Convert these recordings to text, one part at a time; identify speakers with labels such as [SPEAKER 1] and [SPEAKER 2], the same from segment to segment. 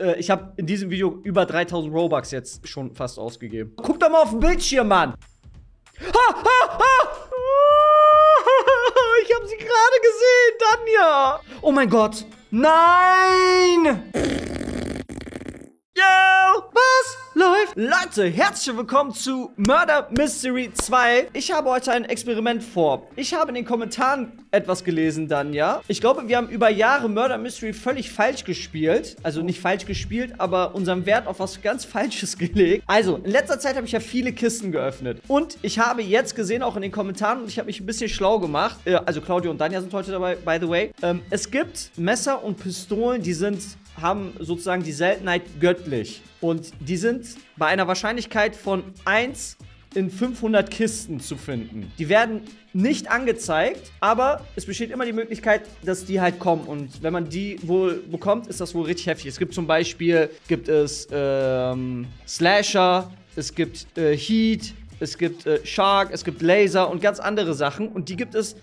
[SPEAKER 1] äh, ich habe in diesem Video über 3000 Robux jetzt schon fast ausgegeben. Guck doch mal auf den Bildschirm, Mann. Ha, ha, ha. Ich habe sie gerade gesehen, Danja. Oh mein Gott. Nein. Yo, was läuft? Leute, herzlich willkommen zu Murder Mystery 2. Ich habe heute ein Experiment vor. Ich habe in den Kommentaren etwas gelesen, Danja. Ich glaube, wir haben über Jahre Murder Mystery völlig falsch gespielt. Also nicht falsch gespielt, aber unseren Wert auf was ganz Falsches gelegt. Also, in letzter Zeit habe ich ja viele Kisten geöffnet. Und ich habe jetzt gesehen, auch in den Kommentaren, und ich habe mich ein bisschen schlau gemacht. Äh, also, Claudio und Danja sind heute dabei, by the way. Ähm, es gibt Messer und Pistolen, die sind haben sozusagen die Seltenheit göttlich. Und die sind bei einer Wahrscheinlichkeit von 1 in 500 Kisten zu finden. Die werden nicht angezeigt, aber es besteht immer die Möglichkeit, dass die halt kommen. Und wenn man die wohl bekommt, ist das wohl richtig heftig. Es gibt zum Beispiel, gibt es ähm, Slasher, es gibt äh, Heat, es gibt äh, Shark, es gibt Laser und ganz andere Sachen. Und die gibt es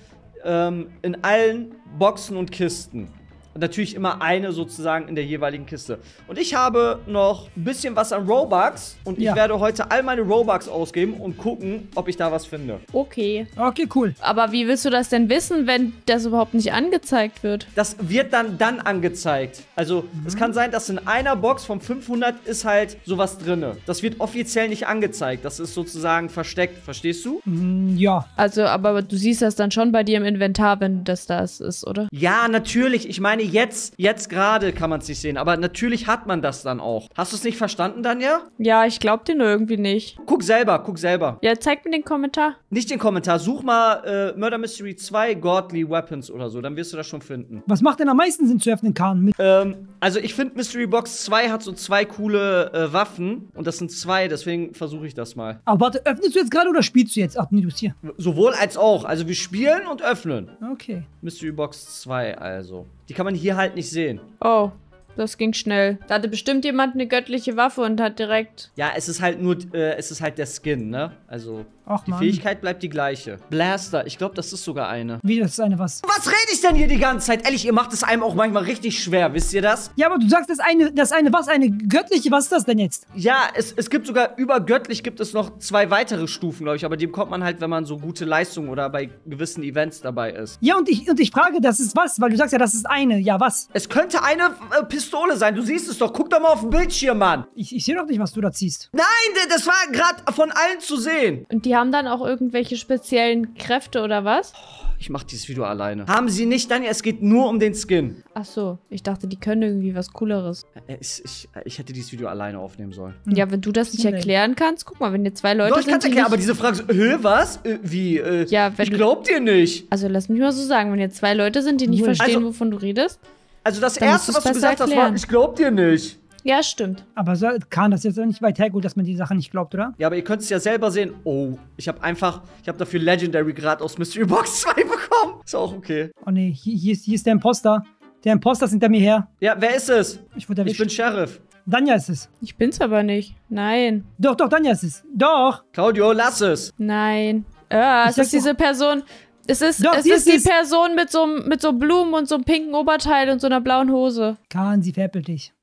[SPEAKER 1] ähm, in allen Boxen und Kisten. Und natürlich immer eine sozusagen in der jeweiligen Kiste. Und ich habe noch ein bisschen was an Robux. Und
[SPEAKER 2] Ja.
[SPEAKER 1] ich werde heute all meine Robux ausgeben und gucken, ob ich da was finde.
[SPEAKER 3] Okay.
[SPEAKER 2] Okay, cool.
[SPEAKER 3] Aber wie willst du das denn wissen, wenn das überhaupt nicht angezeigt wird?
[SPEAKER 1] Das wird dann dann angezeigt. Also, es kann sein, dass in einer Box von 500 ist halt sowas drinne. Das wird offiziell nicht angezeigt. Das ist sozusagen versteckt. Verstehst du?
[SPEAKER 2] Mm, ja.
[SPEAKER 3] Also, aber du siehst das dann schon bei dir im Inventar, wenn das das ist, oder?
[SPEAKER 1] Ja, natürlich. Ich meine, jetzt, jetzt gerade kann man es nicht sehen. Aber natürlich hat man das dann auch. Hast du es nicht verstanden, Danja?
[SPEAKER 3] Ja, ich glaub dir nur irgendwie nicht.
[SPEAKER 1] Guck selber, guck selber.
[SPEAKER 3] Ja, zeig mir den Kommentar.
[SPEAKER 1] Nicht den Kommentar. Such mal äh, Murder Mystery 2 Godly Weapons oder so. Dann wirst du das schon finden.
[SPEAKER 2] Was macht denn am meisten Sinn zu öffnen, Kahn? Mit
[SPEAKER 1] Ähm, also ich finde Mystery Box 2 hat so zwei coole äh, Waffen. Und das sind zwei, deswegen versuche ich das mal.
[SPEAKER 2] Aber warte, öffnest du jetzt gerade oder spielst du jetzt? Ach, nee, du bist hier.
[SPEAKER 1] Sowohl als auch. Also wir spielen und öffnen.
[SPEAKER 2] Okay.
[SPEAKER 1] Mystery Box 2 also. Die kann man hier halt nicht sehen.
[SPEAKER 3] Oh, das ging schnell. Da hatte bestimmt jemand eine göttliche Waffe und hat direkt.
[SPEAKER 1] Ja, es ist halt nur, äh, es ist halt der Skin, ne? Also
[SPEAKER 2] Ach,
[SPEAKER 1] die
[SPEAKER 2] Mann.
[SPEAKER 1] Fähigkeit bleibt die gleiche. Blaster, ich glaube, das ist sogar eine.
[SPEAKER 2] Wie, das ist eine was?
[SPEAKER 1] Was rede ich denn hier die ganze Zeit? Ehrlich, ihr macht es einem auch manchmal richtig schwer, wisst ihr das?
[SPEAKER 2] Ja, aber du sagst, das eine, das eine was? Eine göttliche, was ist das denn jetzt?
[SPEAKER 1] Ja, es, es gibt sogar über göttlich gibt es noch zwei weitere Stufen, glaube ich, aber die bekommt man halt, wenn man so gute Leistungen oder bei gewissen Events dabei ist.
[SPEAKER 2] Ja, und ich, und ich frage, das ist was? Weil du sagst ja, das ist eine. Ja, was?
[SPEAKER 1] Es könnte eine äh, Pistole sein, du siehst es doch. Guck doch mal auf den Bildschirm, Mann.
[SPEAKER 2] Ich, ich sehe doch nicht, was du da ziehst.
[SPEAKER 1] Nein, das war gerade von allen zu sehen.
[SPEAKER 3] Und die haben dann auch irgendwelche speziellen Kräfte oder was?
[SPEAKER 1] Ich mach dieses Video alleine. Haben sie nicht, Daniel, es geht nur um den Skin.
[SPEAKER 3] Ach so, ich dachte, die können irgendwie was Cooleres.
[SPEAKER 1] Äh, Ich, ich, ich hätte dieses Video alleine aufnehmen sollen.
[SPEAKER 3] Ja, wenn du das nicht erklären kannst, guck mal, wenn dir zwei Leute
[SPEAKER 1] Doch, ich
[SPEAKER 3] sind,
[SPEAKER 1] kann's erklären, aber diese Frage so, hä, was? Äh, wie? Äh,
[SPEAKER 3] Ja, wenn
[SPEAKER 1] ich
[SPEAKER 3] du-
[SPEAKER 1] glaub dir nicht.
[SPEAKER 3] Also lass mich mal so sagen, wenn jetzt zwei Leute sind, die nicht
[SPEAKER 2] Cool.
[SPEAKER 3] verstehen,
[SPEAKER 1] Also-
[SPEAKER 3] wovon du redest.
[SPEAKER 1] Also das
[SPEAKER 3] Dann
[SPEAKER 1] Erste, was du gesagt hast, war,
[SPEAKER 3] erklären.
[SPEAKER 1] ich glaub dir nicht.
[SPEAKER 3] Ja, stimmt.
[SPEAKER 2] Aber so, Kahn, das ist jetzt nicht weit hergeholt, dass man die Sache nicht glaubt, oder?
[SPEAKER 1] Ja, aber ihr könnt es ja selber sehen. Oh, ich habe einfach, ich habe dafür Legendary gerade aus Mystery Box 2 bekommen. Ist auch okay.
[SPEAKER 2] Oh nee, hier, hier, ist, hier ist der Imposter. Der Imposter ist hinter mir her.
[SPEAKER 1] Ja, wer ist es?
[SPEAKER 2] Ich wurde
[SPEAKER 1] Ich bin. Sheriff.
[SPEAKER 2] Danja ist es.
[SPEAKER 3] Ich bin's aber nicht. Nein.
[SPEAKER 2] Doch, doch, Danja ist es. Doch.
[SPEAKER 1] Claudio, lass es.
[SPEAKER 3] Nein. Ja,
[SPEAKER 2] Ich
[SPEAKER 3] es ist diese Person. Es ist,
[SPEAKER 2] Doch,
[SPEAKER 3] es
[SPEAKER 2] sie
[SPEAKER 3] ist
[SPEAKER 2] ist
[SPEAKER 3] die. Person mit so, mit so Blumen und so einem pinken Oberteil und so einer blauen Hose.
[SPEAKER 2] Kahn, sie veräppelt dich.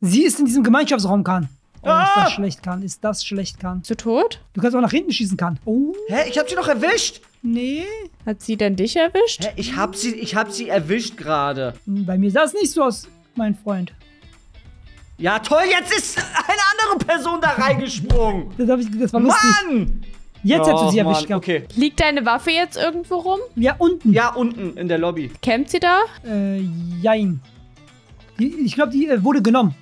[SPEAKER 2] Sie ist in diesem Gemeinschaftsraum, Kahn. Oh, ist
[SPEAKER 1] Ah!
[SPEAKER 2] das schlecht, Kahn. Ist das schlecht, Kahn.
[SPEAKER 3] Bist du tot?
[SPEAKER 2] Du kannst auch nach hinten schießen, Kahn. Oh,
[SPEAKER 1] Hä, ich hab sie doch erwischt.
[SPEAKER 2] nee.
[SPEAKER 3] Hat sie denn dich erwischt?
[SPEAKER 1] Hä, ich hab sie, ich hab sie erwischt gerade.
[SPEAKER 2] Hm, Bei mir sah es nicht so aus, mein Freund.
[SPEAKER 1] Ja, toll, jetzt ist eine andere Person da reingesprungen.
[SPEAKER 2] Das, hab ich, das war lustig.
[SPEAKER 1] Mann!
[SPEAKER 2] Jetzt hättest du sie erwischt gehabt.
[SPEAKER 1] Okay.
[SPEAKER 3] Liegt deine Waffe jetzt irgendwo rum?
[SPEAKER 2] Ja, unten.
[SPEAKER 1] Ja, unten in der Lobby.
[SPEAKER 3] Campt sie da?
[SPEAKER 2] Äh, jein. Die, ich glaube, die äh, wurde genommen.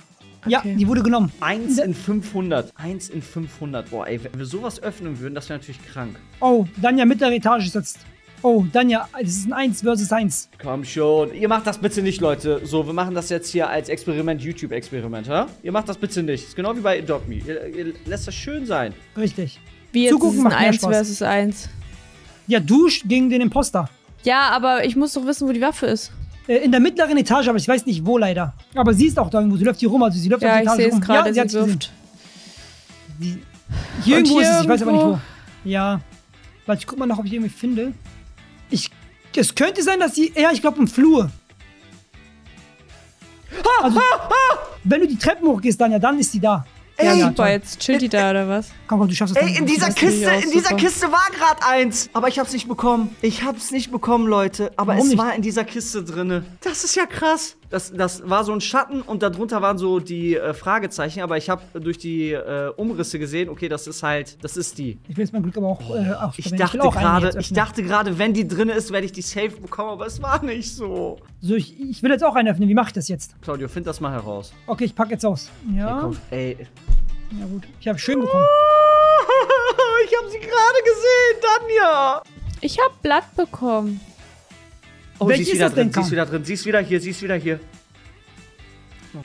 [SPEAKER 2] Ja,
[SPEAKER 3] Okay.
[SPEAKER 2] die wurde genommen.
[SPEAKER 1] Eins in 500. Eins in 500. Boah, ey, wenn wir sowas öffnen würden, das wäre natürlich krank.
[SPEAKER 2] Oh, Danja mittlere Etage sitzt. Oh, Danja, es ist ein 1 versus 1.
[SPEAKER 1] Komm schon. Ihr macht das bitte nicht, Leute. So, wir machen das jetzt hier als Experiment, YouTube-Experiment, hä? Ihr macht das bitte nicht. Ist genau wie bei Adopt Me. Ihr, ihr lässt das schön sein.
[SPEAKER 2] Richtig.
[SPEAKER 3] Wie jetzt
[SPEAKER 2] Zugucken
[SPEAKER 3] ist
[SPEAKER 2] macht mehr
[SPEAKER 3] 1
[SPEAKER 2] Spaß.
[SPEAKER 3] versus 1.
[SPEAKER 2] Ja, du gegen den Imposter.
[SPEAKER 3] Ja, aber ich muss doch wissen, wo die Waffe ist.
[SPEAKER 2] Äh, in der mittleren Etage, aber ich weiß nicht wo leider. Aber sie ist auch da irgendwo. Sie läuft hier rum, also sie läuft auf
[SPEAKER 3] Ja,
[SPEAKER 2] die
[SPEAKER 3] ich
[SPEAKER 2] Etage
[SPEAKER 3] sehe es
[SPEAKER 2] rum.
[SPEAKER 3] gerade,
[SPEAKER 2] ja,
[SPEAKER 3] sie
[SPEAKER 2] hat
[SPEAKER 3] wirft.
[SPEAKER 2] Die, hier
[SPEAKER 3] Und
[SPEAKER 2] irgendwo
[SPEAKER 3] hier
[SPEAKER 2] ist es, ich weiß aber nicht wo.
[SPEAKER 3] irgendwo.
[SPEAKER 2] Ja. Warte, ich guck mal noch, ob ich irgendwie finde. Ich. Es könnte sein, dass sie. Ja, ich glaube im Flur. Also, wenn du die Treppen hochgehst, dann ja, dann ist die da.
[SPEAKER 3] Ja,
[SPEAKER 1] Ey,
[SPEAKER 3] super, jetzt chillt die da oder was?
[SPEAKER 2] Komm, komm, du schaffst das.
[SPEAKER 1] Ey, in dieser Kiste, in dieser. Kiste war gerade eins. Aber ich hab's nicht bekommen. Ich hab's nicht bekommen, Leute. Aber
[SPEAKER 2] Warum
[SPEAKER 1] es
[SPEAKER 2] nicht?
[SPEAKER 1] war in dieser Kiste drinne. Das ist ja krass. Das, das war so ein Schatten und darunter waren so die äh, Fragezeichen. Aber ich habe durch die äh, Umrisse gesehen, okay, das ist halt, das ist die.
[SPEAKER 2] Ich will jetzt mein Glück aber auch äh, ausprobieren.
[SPEAKER 1] Ich dachte
[SPEAKER 2] auch
[SPEAKER 1] ich
[SPEAKER 2] öffnen.
[SPEAKER 1] dachte gerade, wenn die drinne ist, werde ich die safe bekommen. Aber es war nicht so.
[SPEAKER 2] So, ich, ich will jetzt auch eine öffnen. Wie mache ich das jetzt?
[SPEAKER 1] Claudio, find das mal heraus.
[SPEAKER 2] Okay, ich packe jetzt aus. Ja,
[SPEAKER 1] Ey, komm, ey.
[SPEAKER 2] ja gut. Ich habe schön bekommen.
[SPEAKER 1] ich habe sie gerade gesehen, Danja.
[SPEAKER 3] Ich hab Blatt bekommen.
[SPEAKER 1] Oh,
[SPEAKER 2] Welche
[SPEAKER 1] sie ist
[SPEAKER 2] ist
[SPEAKER 1] wieder
[SPEAKER 2] das denn,
[SPEAKER 1] drin, sie ist wieder drin, sie ist wieder hier, sie ist wieder hier.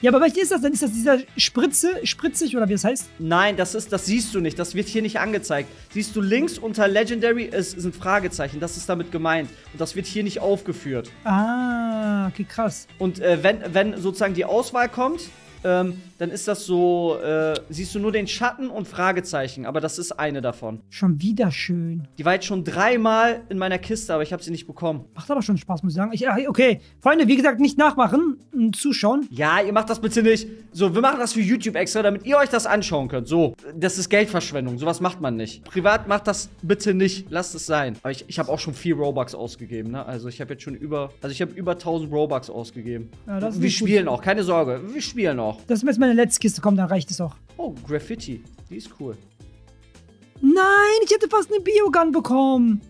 [SPEAKER 2] Ja, aber welche ist das denn? Ist das dieser Spritze, spritzig oder wie es heißt?
[SPEAKER 1] Nein, das ist, das siehst du nicht. Das wird hier nicht angezeigt. Siehst du links unter Legendary es sind Fragezeichen. Das ist damit gemeint. Und das wird hier nicht aufgeführt.
[SPEAKER 2] Ah, okay, krass.
[SPEAKER 1] Und äh, wenn, wenn sozusagen die Auswahl kommt, ähm, dann ist das so, äh, siehst du nur den Schatten und Fragezeichen. Aber das ist eine davon.
[SPEAKER 2] Schon wieder schön.
[SPEAKER 1] Die war jetzt schon dreimal in meiner Kiste, aber ich habe sie nicht bekommen.
[SPEAKER 2] Macht aber schon Spaß, muss ich sagen. Ich, ah, okay, Freunde, wie gesagt, nicht nachmachen, zuschauen.
[SPEAKER 1] Ja, ihr macht das bitte nicht. So, wir machen das für YouTube extra, damit ihr euch das anschauen könnt. So, das ist Geldverschwendung. Sowas macht man nicht. Privat macht das bitte nicht. Lasst es sein. Aber ich, ich habe auch schon viel Robux ausgegeben, ne? Also ich habe jetzt schon über, also ich habe über 1000 Robux ausgegeben.
[SPEAKER 2] Ja,
[SPEAKER 1] wir
[SPEAKER 2] nicht gut.
[SPEAKER 1] spielen auch, keine Sorge. Wir spielen auch.
[SPEAKER 2] Das ist jetzt meine letzte Kiste, komm, dann reicht es auch.
[SPEAKER 1] Oh, Graffiti. Die ist cool.
[SPEAKER 2] Nein, ich hätte fast eine Biogun bekommen.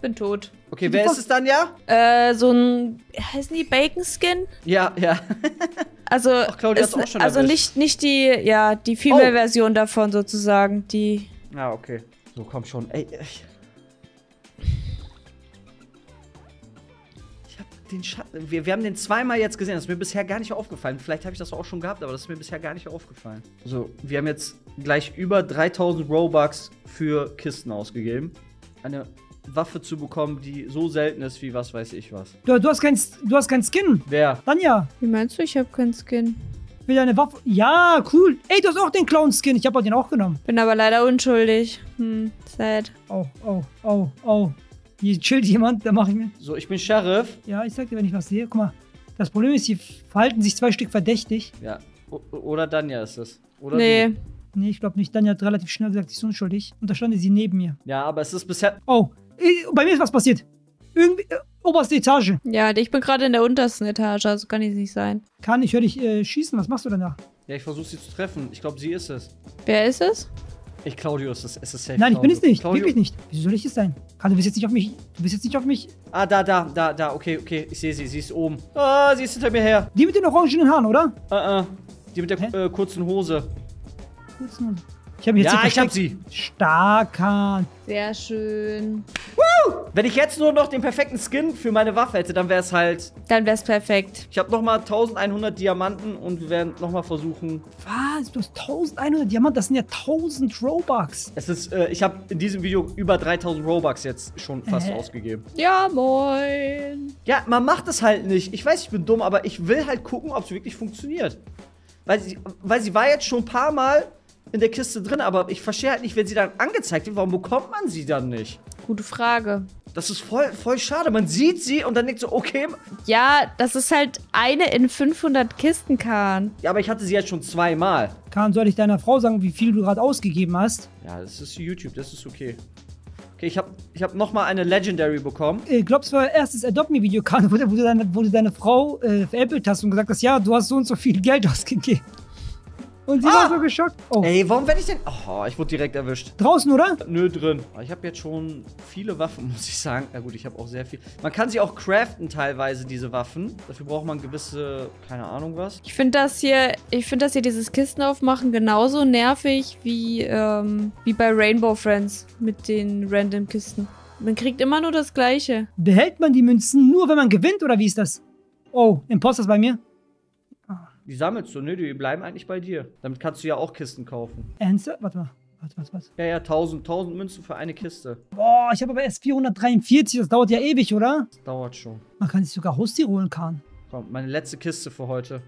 [SPEAKER 3] Bin tot.
[SPEAKER 1] Okay, wer ist es dann ja?
[SPEAKER 3] Äh, so ein, heißen die Bacon Skin?
[SPEAKER 1] Ja, ja.
[SPEAKER 3] Also,
[SPEAKER 1] Claudia
[SPEAKER 3] ist,
[SPEAKER 1] auch schon
[SPEAKER 3] also
[SPEAKER 1] erwischt.
[SPEAKER 3] nicht, nicht die, ja, die Female-Version davon sozusagen. Die,
[SPEAKER 1] Ja, okay. So, komm schon. Ey, ich. Den Schatten. Wir, wir haben den zweimal jetzt gesehen. Das ist mir bisher gar nicht aufgefallen. Vielleicht habe ich das auch schon gehabt, aber das ist mir bisher gar nicht aufgefallen. So, wir haben jetzt gleich über 3000 Robux für Kisten ausgegeben. Eine Waffe zu bekommen, die so selten ist wie was weiß ich was.
[SPEAKER 2] Du, du hast kein, du hast kein Skin.
[SPEAKER 1] Wer?
[SPEAKER 2] Tanja,
[SPEAKER 3] wie meinst du, ich habe keinen Skin?
[SPEAKER 2] will eine Waffe. Ja, cool. Ey, du hast auch den Clown-Skin. Ich habe den auch genommen.
[SPEAKER 3] Bin aber leider unschuldig. Hm, sad.
[SPEAKER 2] Oh, oh, oh, oh. Hier chillt jemand, da mache ich mir.
[SPEAKER 1] So, ich bin Sheriff.
[SPEAKER 2] Ja, ich sag dir, wenn ich was sehe. Guck mal. Das Problem ist, hier verhalten sich zwei Stück verdächtig.
[SPEAKER 1] Ja. O oder Danja ist es. Oder
[SPEAKER 3] Nee.
[SPEAKER 1] Du.
[SPEAKER 2] Nee, ich glaube nicht. Danja hat relativ schnell gesagt, ich bin unschuldig. Und da stand sie neben mir.
[SPEAKER 1] Ja, aber es ist bisher.
[SPEAKER 2] Oh, bei mir ist was passiert. Irgendwie, äh, oberste Etage.
[SPEAKER 3] Ja, ich bin gerade in der untersten Etage, also kann es nicht sein.
[SPEAKER 2] Kann, ich höre dich äh, schießen. Was machst du denn da?
[SPEAKER 1] Ja, ich versuche sie zu treffen. Ich glaube, sie ist es.
[SPEAKER 3] Wer ist es?
[SPEAKER 1] Ich, Claudio ist es. Es ist safe.
[SPEAKER 2] Nein, ich bin es nicht.
[SPEAKER 1] Claudio.
[SPEAKER 2] Wirklich nicht. Wieso soll ich es sein? Kann, du bist jetzt nicht auf mich. Du bist jetzt nicht auf mich.
[SPEAKER 1] Ah, da, da, da, da. Okay, okay. Ich sehe sie. Sie ist oben. Ah, sie ist hinter mir her.
[SPEAKER 2] Die mit den orangenen Haaren, oder?
[SPEAKER 1] Ah, ah. Die mit der äh, kurzen Hose.
[SPEAKER 2] Kurz nur- Ich habe jetzt
[SPEAKER 1] Ja,
[SPEAKER 2] hier
[SPEAKER 1] ich hab sie.
[SPEAKER 2] Stark, Kahn.
[SPEAKER 3] Sehr schön.
[SPEAKER 1] Wenn ich jetzt nur noch den perfekten Skin für meine Waffe hätte, dann wäre es halt.
[SPEAKER 3] Dann wär's perfekt.
[SPEAKER 1] Ich habe nochmal 1100 Diamanten und wir werden nochmal versuchen.
[SPEAKER 2] Was? Du hast 1100 Diamanten. Das sind ja 1000 Robux.
[SPEAKER 1] Es ist, äh, ich habe in diesem Video über 3000 Robux jetzt schon fast
[SPEAKER 2] Äh.
[SPEAKER 1] ausgegeben.
[SPEAKER 3] Ja, moin.
[SPEAKER 1] Ja, man macht es halt nicht. Ich weiß, ich bin dumm, aber ich will halt gucken, ob es wirklich funktioniert. Weil sie, weil sie war jetzt schon ein paar Mal in der Kiste drin, aber ich verstehe halt nicht, wenn sie dann angezeigt wird, warum bekommt man sie dann nicht?
[SPEAKER 3] Gute Frage.
[SPEAKER 1] Das ist voll, voll schade. Man sieht sie und dann denkt so, okay,
[SPEAKER 3] Ja, das ist halt eine in 500 Kisten, Kahn.
[SPEAKER 1] ja, aber ich hatte sie jetzt schon zweimal.
[SPEAKER 2] Kahn, soll ich deiner Frau sagen, wie viel du gerade ausgegeben hast?
[SPEAKER 1] Ja, das ist YouTube, das ist okay. Okay, ich habe ich hab nochmal eine Legendary bekommen.
[SPEAKER 2] Äh, glaubst du, erstes Adopt Me Video, Kahn, wo, du- wo, du deine, wo du deine Frau äh, veräppelt hast und gesagt hast, ja, du hast so und so viel Geld ausgegeben. Und sie
[SPEAKER 1] Ah!
[SPEAKER 2] war so geschockt. Oh,
[SPEAKER 1] Ey, warum werde ich denn... Oh, ich wurde direkt erwischt.
[SPEAKER 2] draußen, oder?
[SPEAKER 1] Nö, drin. Ich habe jetzt schon viele Waffen, muss ich sagen. Na gut, ich habe auch sehr viel. Man kann sie auch craften teilweise, diese Waffen. Dafür braucht man gewisse, keine Ahnung was.
[SPEAKER 3] Ich finde das hier, ich finde das hier dieses Kisten aufmachen genauso nervig wie, ähm, wie bei Rainbow Friends mit den random Kisten. Man kriegt immer nur das Gleiche.
[SPEAKER 2] Behält man die Münzen nur, wenn man gewinnt, oder wie ist das? Oh, Imposters bei mir?
[SPEAKER 1] Die sammelst du, ne? Die bleiben eigentlich bei dir. Damit kannst du ja auch Kisten kaufen.
[SPEAKER 2] Ernsthaft? Warte mal. Warte, warte, warte.
[SPEAKER 1] Ja, ja, 1000, 1000 Münzen für eine Kiste.
[SPEAKER 2] Boah, ich habe aber erst 443. Das dauert ja ewig, oder?
[SPEAKER 1] Das dauert schon.
[SPEAKER 2] Man kann sich sogar Haustiere holen, Kahn.
[SPEAKER 1] Komm, meine letzte Kiste für heute.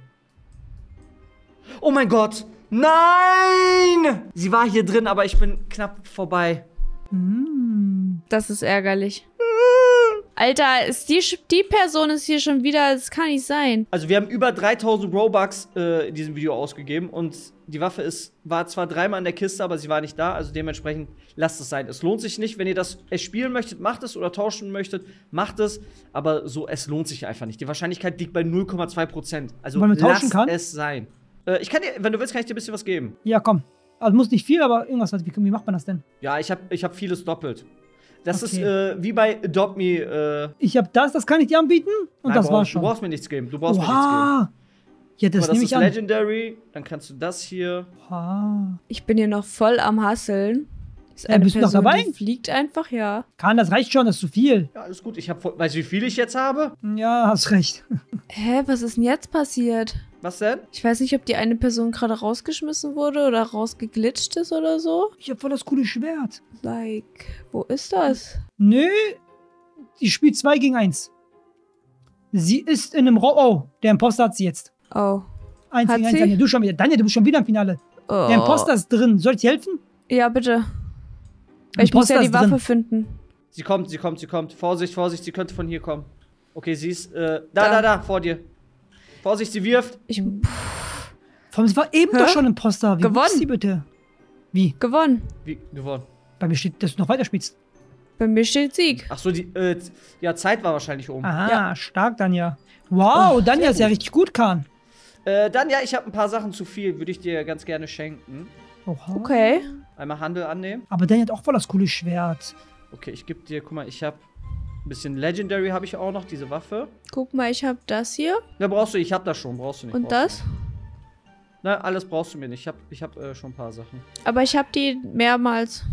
[SPEAKER 1] Oh mein Gott! Nein! Sie war hier drin, aber ich bin knapp vorbei.
[SPEAKER 2] Hm.
[SPEAKER 3] Das ist ärgerlich. Alter, ist die, die Person ist hier schon wieder, das kann nicht sein.
[SPEAKER 1] Also wir haben über 3000 Robux äh, in diesem Video ausgegeben und die Waffe ist, war zwar dreimal in der Kiste, aber sie war nicht da, also dementsprechend lasst es sein. Es lohnt sich nicht, wenn ihr das spielen möchtet, macht es oder tauschen möchtet, macht es, aber so, es lohnt sich einfach nicht. Die Wahrscheinlichkeit liegt bei 0,2%. Also
[SPEAKER 2] wir tauschen
[SPEAKER 1] lasst
[SPEAKER 2] kann?
[SPEAKER 1] es sein. Äh, ich kann dir, wenn du willst, kann ich dir ein bisschen was geben.
[SPEAKER 2] Ja, komm. Also muss nicht viel, aber irgendwas. Wie, wie macht man das denn?
[SPEAKER 1] Ja, ich habe ich hab vieles doppelt. Das
[SPEAKER 2] Okay.
[SPEAKER 1] ist äh, wie bei Adopt Me. Äh,
[SPEAKER 2] Ich habe das, das kann ich dir anbieten. Und
[SPEAKER 1] nein,
[SPEAKER 2] das
[SPEAKER 1] brauch-
[SPEAKER 2] war's schon.
[SPEAKER 1] Du brauchst mir nichts geben. Du brauchst mir nichts geben.
[SPEAKER 2] Oha. Ja, das
[SPEAKER 1] Aber das
[SPEAKER 2] nehme
[SPEAKER 1] ist
[SPEAKER 2] ich an.
[SPEAKER 1] Legendary. Dann kannst du das hier.
[SPEAKER 2] Oha.
[SPEAKER 3] Ich bin hier noch voll am Hasseln. Ist
[SPEAKER 2] Ja, bist du noch dabei?
[SPEAKER 3] die fliegt einfach, ja.
[SPEAKER 2] Kann, das reicht schon, das ist zu viel.
[SPEAKER 1] Ja, alles gut. Ich hab, voll- weißt du, wie viel ich jetzt habe?
[SPEAKER 2] Ja, hast recht.
[SPEAKER 3] Hä, was ist denn jetzt passiert?
[SPEAKER 1] Was denn?
[SPEAKER 3] Ich weiß nicht, ob die eine Person gerade rausgeschmissen wurde oder rausgeglitscht ist oder so.
[SPEAKER 2] Ich habe voll das coole Schwert.
[SPEAKER 3] Like, wo ist das?
[SPEAKER 2] Nö, die spielt 2 gegen 1. Sie ist in einem Raum. Oh, der Imposter hat sie jetzt.
[SPEAKER 3] Oh.
[SPEAKER 2] 1
[SPEAKER 3] Hat
[SPEAKER 2] gegen 1,
[SPEAKER 3] sie?
[SPEAKER 2] Daniel. Du schon wieder. Daniel, du bist schon wieder im Finale.
[SPEAKER 3] oh.
[SPEAKER 2] Der Imposter ist drin. Soll ich dir helfen?
[SPEAKER 3] Ja, bitte. Ich muss ja die Waffe
[SPEAKER 2] drin.
[SPEAKER 3] finden.
[SPEAKER 1] Sie kommt, sie kommt, sie kommt. Vorsicht, Vorsicht, sie könnte von hier kommen. Okay, sie ist. Äh, da, da,
[SPEAKER 3] Da.
[SPEAKER 1] da, vor dir. Vorsicht, sie wirft.
[SPEAKER 3] Ich
[SPEAKER 2] Vor sie war eben
[SPEAKER 3] Hä?
[SPEAKER 2] doch schon Imposter. Wie
[SPEAKER 3] Gewonnen.
[SPEAKER 2] sie bitte? Wie?
[SPEAKER 3] gewonnen.
[SPEAKER 1] Wie gewonnen.
[SPEAKER 2] Bei mir steht, dass du noch weiterspielst.
[SPEAKER 3] Bei mir steht Sieg.
[SPEAKER 1] Ach so, die. Äh, ja, Zeit war wahrscheinlich oben.
[SPEAKER 2] Aha,
[SPEAKER 3] Ja.
[SPEAKER 2] stark, Danja. Wow,
[SPEAKER 1] Oh,
[SPEAKER 2] Danja
[SPEAKER 1] sehr
[SPEAKER 2] ist ja richtig gut, Kahn.
[SPEAKER 1] Äh, dann ja, ich habe ein paar Sachen zu viel. Würde ich dir ganz gerne schenken.
[SPEAKER 2] Oha.
[SPEAKER 3] Okay.
[SPEAKER 1] Einmal Handel annehmen.
[SPEAKER 2] Aber Danja hat auch voll das coole Schwert.
[SPEAKER 1] Okay, ich gebe dir. Guck mal, ich habe ein bisschen Legendary habe ich auch noch diese Waffe.
[SPEAKER 3] Guck mal, ich habe das hier.
[SPEAKER 1] Ne, brauchst du. Ich habe das schon. Brauchst du nicht.
[SPEAKER 3] Und das?
[SPEAKER 1] Na, alles brauchst du mir nicht. Ich habe ich hab, äh, schon ein paar Sachen.
[SPEAKER 3] Aber ich habe die mehrmals.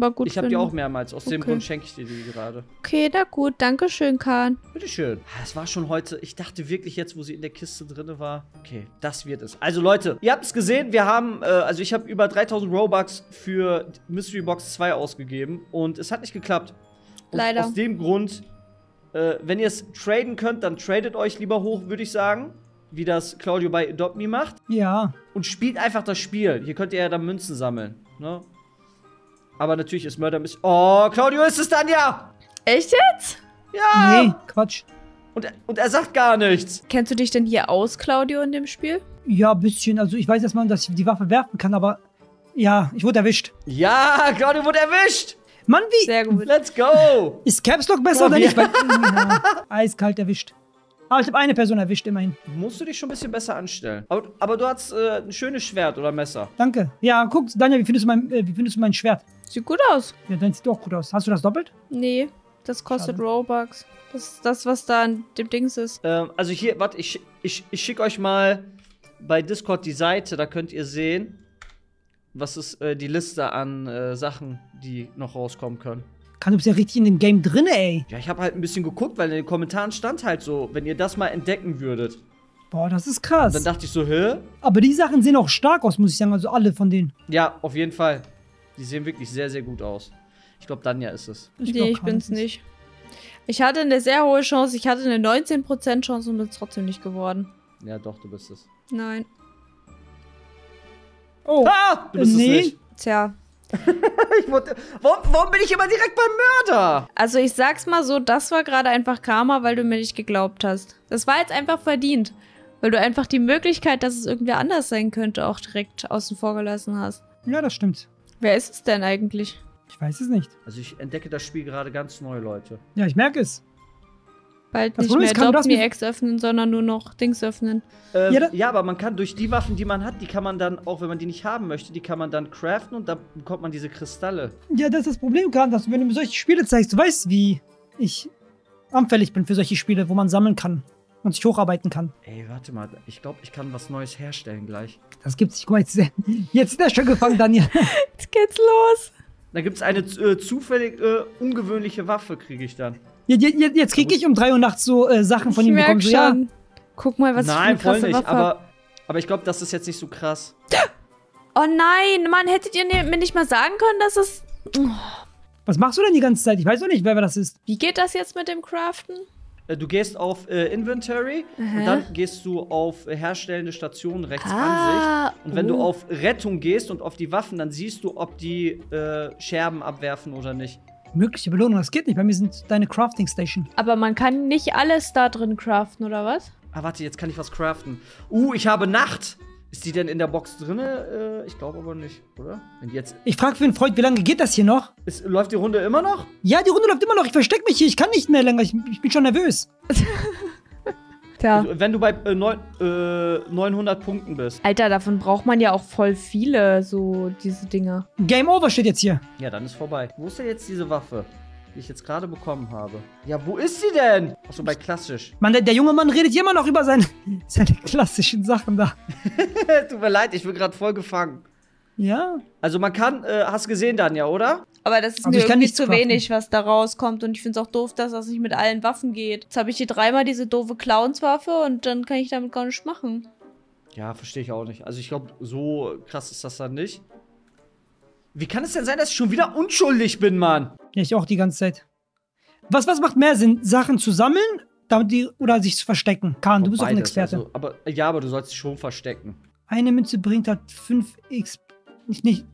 [SPEAKER 3] War gut
[SPEAKER 1] ich habe die auch mehrmals. Aus dem
[SPEAKER 3] Okay.
[SPEAKER 1] Grund schenke ich dir die gerade.
[SPEAKER 3] Okay, na gut. Dankeschön, Kahn.
[SPEAKER 1] Bitteschön. Ah, Es war schon heute. Ich dachte wirklich jetzt, wo sie in der Kiste drin war. Okay, das wird es. Also Leute, ihr habt es gesehen. Wir haben, äh, also ich habe über 3000 Robux für Mystery Box 2 ausgegeben und es hat nicht geklappt. Und
[SPEAKER 3] Leider.
[SPEAKER 1] Aus dem Grund, äh, wenn ihr es traden könnt, dann tradet euch lieber hoch, würde ich sagen. Wie das Claudio bei Adopt Me macht.
[SPEAKER 2] Ja.
[SPEAKER 1] Und spielt einfach das Spiel. Hier könnt ihr ja dann Münzen sammeln. Ne? Aber natürlich ist Mörder Mystery. Oh, Claudio ist es dann ja!
[SPEAKER 3] Echt jetzt?
[SPEAKER 1] Ja!
[SPEAKER 2] Nee, Quatsch.
[SPEAKER 1] Und, er- und er sagt gar nichts.
[SPEAKER 3] Kennst du dich denn hier aus, Claudio, in dem Spiel?
[SPEAKER 2] Ja, ein bisschen. Also ich weiß, dass man dass ich die Waffe werfen kann, aber ja, ich wurde erwischt.
[SPEAKER 1] Ja, Claudio wurde erwischt.
[SPEAKER 2] Mann, wie?
[SPEAKER 3] Sehr gut.
[SPEAKER 1] Let's go.
[SPEAKER 2] Ist Caps Lock besser
[SPEAKER 1] Ja,
[SPEAKER 2] oder nicht? Weil, ja, eiskalt erwischt. Aber ich habe eine Person erwischt, immerhin.
[SPEAKER 1] Musst du dich schon ein bisschen besser anstellen. Aber, aber du hast äh, ein schönes Schwert oder Messer.
[SPEAKER 2] Danke. Ja, guck, Daniel, wie findest du mein, äh, wie findest du mein Schwert?
[SPEAKER 3] Sieht gut aus.
[SPEAKER 2] Ja, dein sieht doch gut aus. Hast du das doppelt?
[SPEAKER 3] Nee, das kostet
[SPEAKER 2] Schade.
[SPEAKER 3] Robux. Das ist das, was da an dem Dings ist.
[SPEAKER 1] Ähm, also hier, warte, ich, ich, ich schicke euch mal bei Discord die Seite, da könnt ihr sehen, was ist äh, die Liste an äh, Sachen, die noch rauskommen können.
[SPEAKER 2] Kann, du bist ja richtig in dem Game drinne, ey.
[SPEAKER 1] Ja, ich habe halt ein bisschen geguckt, weil in den Kommentaren stand halt so, wenn ihr das mal entdecken würdet.
[SPEAKER 2] Boah, das ist
[SPEAKER 1] Und
[SPEAKER 2] krass.
[SPEAKER 1] dann dachte ich so, hä?
[SPEAKER 2] Aber die Sachen sehen auch stark aus, muss ich sagen. Also alle von denen.
[SPEAKER 1] Ja, auf jeden Fall. Die sehen wirklich sehr, sehr gut aus. Ich glaube, Danja ist es.
[SPEAKER 2] Ich
[SPEAKER 3] nee, ich bin's nicht. Ich hatte eine sehr hohe Chance. Ich hatte eine 19% Chance und bin trotzdem nicht geworden.
[SPEAKER 1] Ja, doch, du bist es.
[SPEAKER 3] Nein.
[SPEAKER 2] Oh,
[SPEAKER 1] Ah, du bist
[SPEAKER 2] nee.
[SPEAKER 1] es nicht.
[SPEAKER 3] Tja.
[SPEAKER 1] Ich wurde, warum, warum bin ich immer direkt beim Mörder?
[SPEAKER 3] Also ich sag's mal so, das war gerade einfach Karma, weil du mir nicht geglaubt hast. Das war jetzt einfach verdient. Weil du einfach die Möglichkeit, dass es irgendwer anders sein könnte, auch direkt außen vor gelassen hast.
[SPEAKER 2] ja, das stimmt.
[SPEAKER 3] Wer ist es denn eigentlich?
[SPEAKER 2] Ich weiß es nicht.
[SPEAKER 1] Also ich entdecke das Spiel gerade ganz neu, Leute.
[SPEAKER 2] Ja, ich merke es.
[SPEAKER 3] Bald
[SPEAKER 2] Das
[SPEAKER 3] nicht
[SPEAKER 2] Problem
[SPEAKER 3] mehr Adopt
[SPEAKER 2] das
[SPEAKER 3] Me
[SPEAKER 2] mit-
[SPEAKER 3] X öffnen, sondern nur noch Dings öffnen.
[SPEAKER 1] Ähm,
[SPEAKER 2] Ja,
[SPEAKER 1] ja, aber man kann durch die Waffen, die man hat, die kann man dann, auch wenn man die nicht haben möchte, die kann man dann craften und dann bekommt man diese Kristalle.
[SPEAKER 2] Ja, das ist das Problem, Karl, dass du, wenn du mir solche Spiele zeigst, du weißt, wie ich anfällig bin für solche Spiele, wo man sammeln kann und sich hocharbeiten kann.
[SPEAKER 1] Ey, warte mal, ich glaube, ich kann was Neues herstellen gleich.
[SPEAKER 2] Das gibt's nicht. Guck mal, jetzt, jetzt ist er schon gefangen, Daniel.
[SPEAKER 3] Jetzt geht's los.
[SPEAKER 1] Da gibt es eine äh, zufällig äh, ungewöhnliche Waffe, kriege ich dann.
[SPEAKER 2] Jetzt, jetzt, jetzt kriege ich um drei Uhr nachts so äh, Sachen von
[SPEAKER 3] ich
[SPEAKER 2] ihm bekommen. So, ja,
[SPEAKER 3] schon. Guck mal, was
[SPEAKER 1] Nein,
[SPEAKER 3] ich für eine
[SPEAKER 1] voll
[SPEAKER 3] krasse
[SPEAKER 1] nicht,
[SPEAKER 3] Waffe hab.
[SPEAKER 1] aber, aber ich glaube, das ist jetzt nicht so krass.
[SPEAKER 3] Oh nein, Mann, hättet ihr mir nicht mal sagen können, dass es...
[SPEAKER 2] was machst du denn die ganze Zeit? Ich weiß doch nicht, wer das ist.
[SPEAKER 3] Wie geht das jetzt mit dem Craften?
[SPEAKER 1] Äh, Du gehst auf äh, Inventory
[SPEAKER 3] Aha.
[SPEAKER 1] und dann gehst du auf äh, herstellende Station rechts
[SPEAKER 3] Ah,
[SPEAKER 1] Ansicht. Und wenn du
[SPEAKER 3] oh.
[SPEAKER 1] auf Rettung gehst und auf die Waffen, dann siehst du, ob die äh, Scherben abwerfen oder nicht.
[SPEAKER 2] Mögliche Belohnung, das geht nicht. Bei mir sind deine Crafting Station.
[SPEAKER 3] Aber man kann nicht alles da drin craften, oder was?
[SPEAKER 1] Ah, warte, jetzt kann ich was craften. Uh, ich habe Nacht. Ist die denn in der Box drinne? Äh, ich glaube aber nicht, oder? Wenn die jetzt.
[SPEAKER 2] Ich frage für einen Freund, wie lange geht das hier noch?
[SPEAKER 1] Ist, läuft die Runde immer noch?
[SPEAKER 2] Ja, die Runde läuft immer noch. Ich verstecke mich hier. Ich kann nicht mehr länger. Ich, ich bin schon nervös.
[SPEAKER 3] Tja.
[SPEAKER 1] Wenn du bei äh, neun, äh, 900 Punkten bist.
[SPEAKER 3] Alter, davon braucht man ja auch voll viele, so diese Dinger.
[SPEAKER 2] Game Over steht jetzt hier.
[SPEAKER 1] Ja, dann ist vorbei. Wo ist denn jetzt diese Waffe, die ich jetzt gerade bekommen habe? Ja, wo ist sie denn? Achso, bei klassisch.
[SPEAKER 2] Mann, der, der junge Mann redet hier immer noch über seine, seine klassischen Sachen da.
[SPEAKER 1] Tut mir leid, ich bin gerade voll gefangen.
[SPEAKER 2] Ja?
[SPEAKER 1] Also man kann, äh, hast gesehen dann ja, oder?
[SPEAKER 3] Aber das ist
[SPEAKER 2] Also
[SPEAKER 3] mir
[SPEAKER 2] ich kann
[SPEAKER 3] irgendwie
[SPEAKER 2] nichts
[SPEAKER 3] zu
[SPEAKER 2] craften.
[SPEAKER 3] wenig, was da rauskommt. Und ich finde es auch doof, dass das nicht mit allen Waffen geht. Jetzt habe ich hier dreimal diese doofe Clownswaffe und dann kann ich damit gar nichts machen.
[SPEAKER 1] Ja, verstehe ich auch nicht. Also ich glaube, so krass ist das dann nicht. Wie kann es denn sein, dass ich schon wieder unschuldig bin, Mann?
[SPEAKER 2] Ja, ich auch die ganze Zeit. Was, was macht mehr Sinn? Sachen zu sammeln damit die, oder sich zu verstecken? Kahn, du bist doch ein
[SPEAKER 1] Beides,
[SPEAKER 2] Experte.
[SPEAKER 1] Also, aber, ja, aber du sollst dich schon verstecken.
[SPEAKER 2] Eine Münze bringt halt 5 X. Nicht, nicht,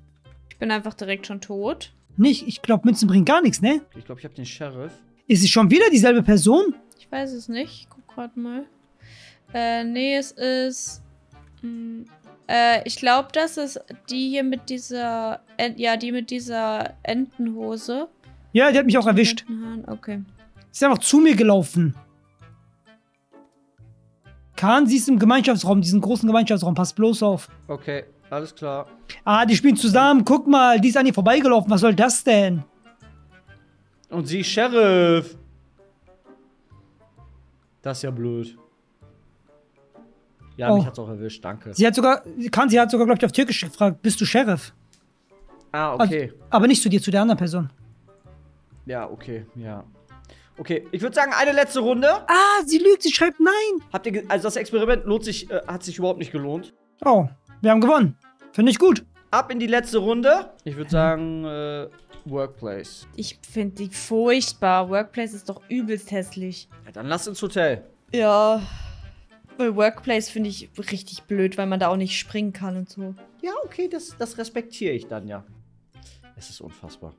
[SPEAKER 3] Ich bin einfach direkt schon tot.
[SPEAKER 2] nicht. Ich glaube, Münzen bringen gar nichts, ne?
[SPEAKER 1] Ich glaube, ich habe den Sheriff.
[SPEAKER 2] Ist es schon wieder dieselbe Person?
[SPEAKER 3] Ich weiß es nicht. Ich guck gerade mal. Äh, nee, es ist. Mh, äh, ich glaube, das ist die hier mit dieser. En ja, die mit dieser Entenhose.
[SPEAKER 2] Ja, die hat mich auch erwischt.
[SPEAKER 3] Okay.
[SPEAKER 2] Ist einfach zu mir gelaufen. Kahn, sie ist im Gemeinschaftsraum, diesen großen Gemeinschaftsraum. Pass bloß auf.
[SPEAKER 1] Okay, alles klar.
[SPEAKER 2] Ah, die spielen zusammen. Guck mal, die ist an ihr vorbeigelaufen. Was soll das denn?
[SPEAKER 1] Und sie Sheriff. Das ist ja blöd. Ja,
[SPEAKER 2] Oh.
[SPEAKER 1] mich hat's auch erwischt, danke.
[SPEAKER 2] Sie hat sogar, Kahn, sie hat sogar, glaube ich, auf Türkisch gefragt, bist du Sheriff?
[SPEAKER 1] Ah, okay.
[SPEAKER 2] Aber nicht zu dir, zu der anderen Person.
[SPEAKER 1] Ja, okay, ja. Okay, ich würde sagen, eine letzte Runde.
[SPEAKER 2] Ah, sie lügt, sie schreibt nein.
[SPEAKER 1] Habt ihr, also das Experiment lohnt sich, äh, hat sich überhaupt nicht gelohnt.
[SPEAKER 2] Oh, wir haben gewonnen. Finde ich gut.
[SPEAKER 1] Ab in die letzte Runde. Ich würde sagen, äh, Workplace.
[SPEAKER 3] Ich finde die furchtbar. Workplace ist doch übelst hässlich.
[SPEAKER 1] Ja, dann lass ins Hotel.
[SPEAKER 3] Ja. Weil Workplace finde ich richtig blöd, weil man da auch nicht springen kann und so.
[SPEAKER 1] Ja, okay, das, das respektiere ich dann ja. Es ist unfassbar.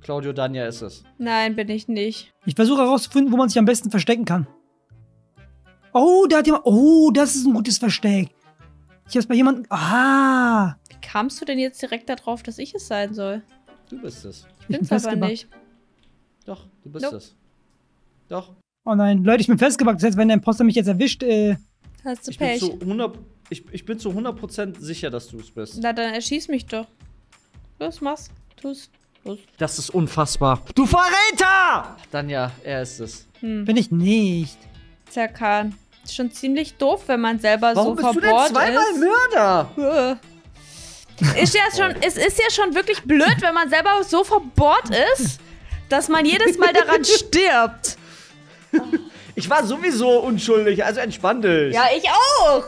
[SPEAKER 1] Claudio Danja ist es.
[SPEAKER 3] Nein, bin ich nicht.
[SPEAKER 2] Ich versuche herauszufinden, wo man sich am besten verstecken kann. Oh, da hat jemand. Oh, das ist ein gutes Versteck. Ich hab's bei jemandem. Ah.
[SPEAKER 3] Wie kamst du denn jetzt direkt darauf, dass ich es sein soll?
[SPEAKER 1] Du bist es.
[SPEAKER 3] Ich bin's
[SPEAKER 2] bin
[SPEAKER 3] aber nicht.
[SPEAKER 1] Doch, du bist
[SPEAKER 3] Nope.
[SPEAKER 1] es. Doch.
[SPEAKER 2] Oh nein, Leute, ich bin festgebackt. Das heißt, wenn der Imposter mich jetzt erwischt, äh.
[SPEAKER 3] Hast du
[SPEAKER 1] Ich bin,
[SPEAKER 3] Pech.
[SPEAKER 1] zu 100, ich, ich bin zu 100% sicher, dass du es bist.
[SPEAKER 3] Na, dann erschieß mich doch. Los, mach's. Tu's. Los.
[SPEAKER 1] Das ist unfassbar. Du Verräter! Danja, er ist es.
[SPEAKER 3] Hm.
[SPEAKER 2] Bin ich nicht.
[SPEAKER 3] Zerkan. Ist schon ziemlich doof, wenn man selber
[SPEAKER 1] Warum
[SPEAKER 3] so
[SPEAKER 1] bist du denn
[SPEAKER 3] verbohrt
[SPEAKER 1] zweimal
[SPEAKER 3] ist.
[SPEAKER 1] Mörder?
[SPEAKER 3] Ist ja schon, es ist ja schon wirklich blöd, wenn man selber so verbohrt ist, dass man jedes Mal daran stirbt.
[SPEAKER 1] Ich war sowieso unschuldig, also entspann dich.
[SPEAKER 3] Ja, ich auch.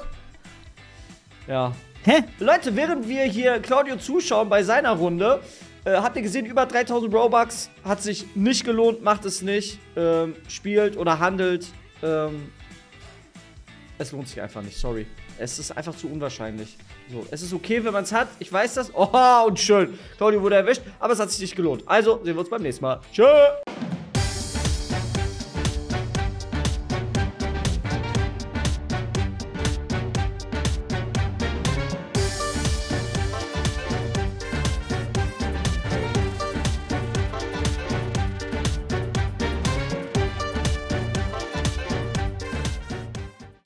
[SPEAKER 1] ja.
[SPEAKER 2] Hä?
[SPEAKER 1] Leute, während wir hier Claudio zuschauen bei seiner Runde, äh, habt ihr gesehen, über 3000 Robux hat sich nicht gelohnt, macht es nicht, ähm, spielt oder handelt. Ähm, es lohnt sich einfach nicht, sorry. Es ist einfach zu unwahrscheinlich. So, es ist okay, wenn man es hat. Ich weiß das. Oh, und schön. Claudio wurde erwischt, aber es hat sich nicht gelohnt. Also sehen wir uns beim nächsten Mal. Tschö.